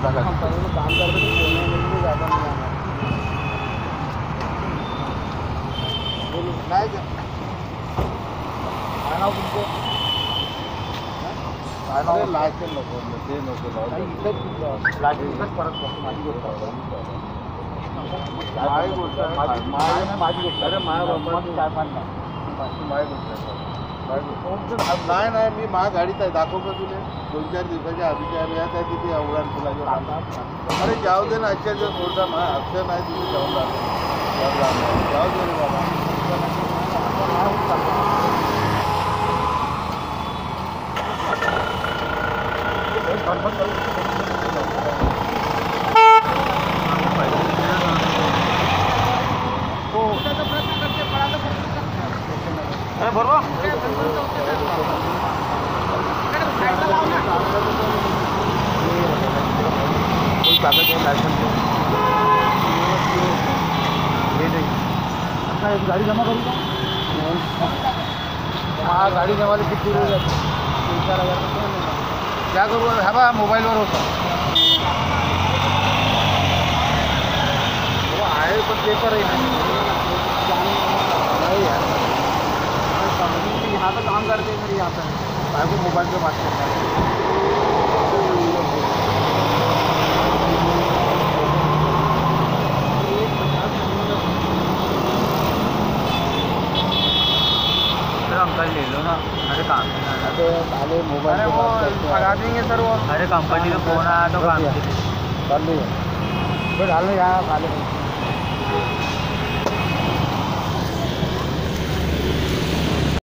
अपना काम काम कर रहे ज़्यादा नहीं आना बोलो नहीं आना तुमको अरे लायसन नको ते नको लायसन परत माझी गोष्ट माझी गोष्ट माझी गोष्ट अरे माझ्या काय पण नाही माझी गोष्ट आहे नहीं, नाही, मी माझ्या गाडीत आहे. दाखव का दोन, चार दिवसाच्या आधीच्या यात आहे तिथे अवघड तुला अरे, जाऊ दे ना आजच्या दिवस मोठा मा अक्षर नाही तिथे जाऊन जाऊ दे बाबा. बरोबर कोई कागज़ है लाइसेंस ये नहीं। अच्छा एक गाड़ी जमा करूँ हाँ गाड़ी जमा वाले किती रुपये जाते तीन चार हज़ार क्या करू हा बा मोबाईलवर होतं हो, आहे पण पेपरही नाही नहीं यार यहाँ पे काम करते हैं मेरे यहाँ पे। भाई को मोबाइल पे बात करना है। ले लो ना। अरे काम अरे साले मोबाइल अरे वो हैं। भगा देंगे सर वो। अरे कंपनी का फ़ोन आया तो काम कर लिया फिर डाल यहाँ खा ले